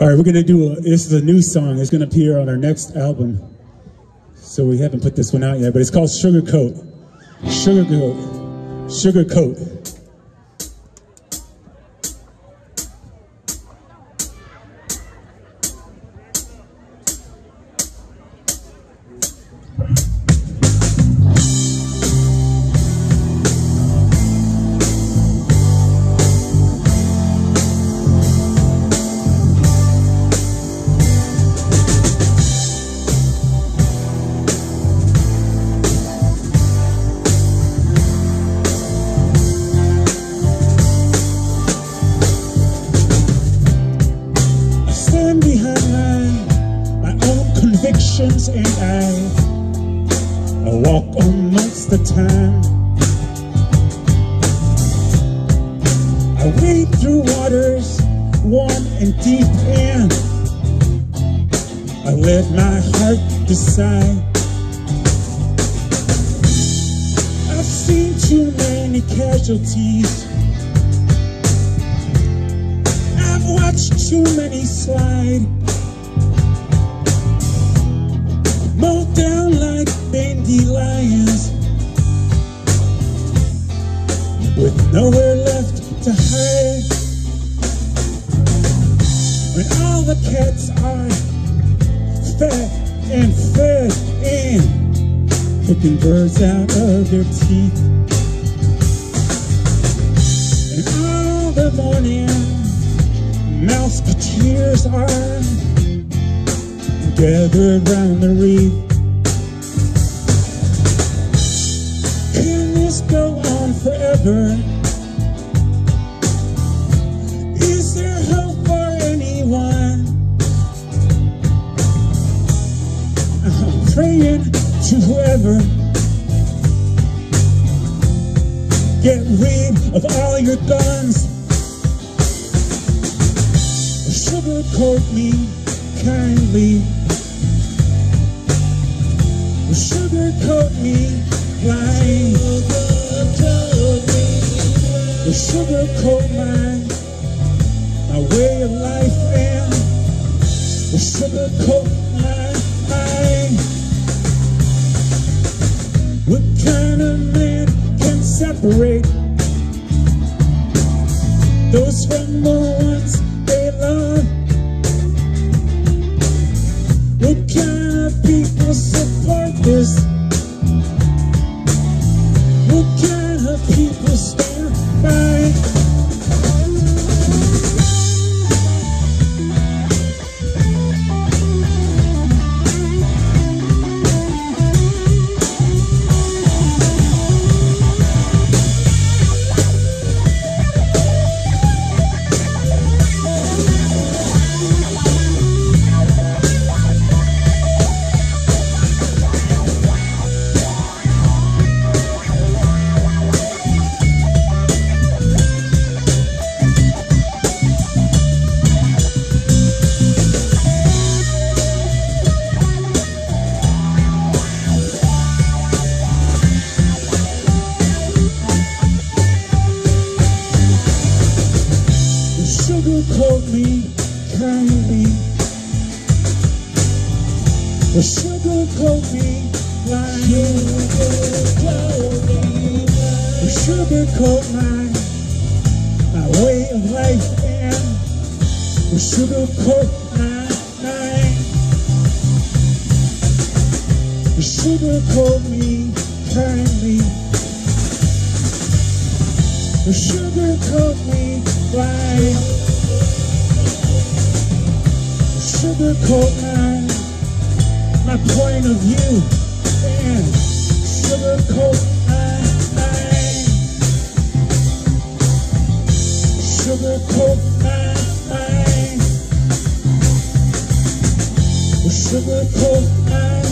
All right, we're gonna do a, this is a new song. It's gonna appear on our next album. So we haven't put this one out yet, but it's called Sugar Coat. Sugar and I, I walk amongst the time. I wade through waters warm and deep and I let my heart decide. I've seen too many casualties. I've watched too many slide. Down like dandelions. With nowhere left to hide. When all the cats are fat and fed and picking birds out of their teeth. And all the mourning Mouseketeers are gathered round the reef. Get rid of all your guns. Sugarcoat me kindly. Sugarcoat me blind. Sugarcoat my, my way of life and sugarcoat my mind. What kind of man separate those from the ones they love? What kind of people support this? What kind of people Sugarcoat me kindly. Sugarcoat me like Sugarcoat my, my way of life and sugarcoat my mind. Sugarcoat me kindly. Sugarcoat me right. Sugarcoat my, my point of view. And sugarcoat my mind. Sugarcoat my mind. Sugarcoat my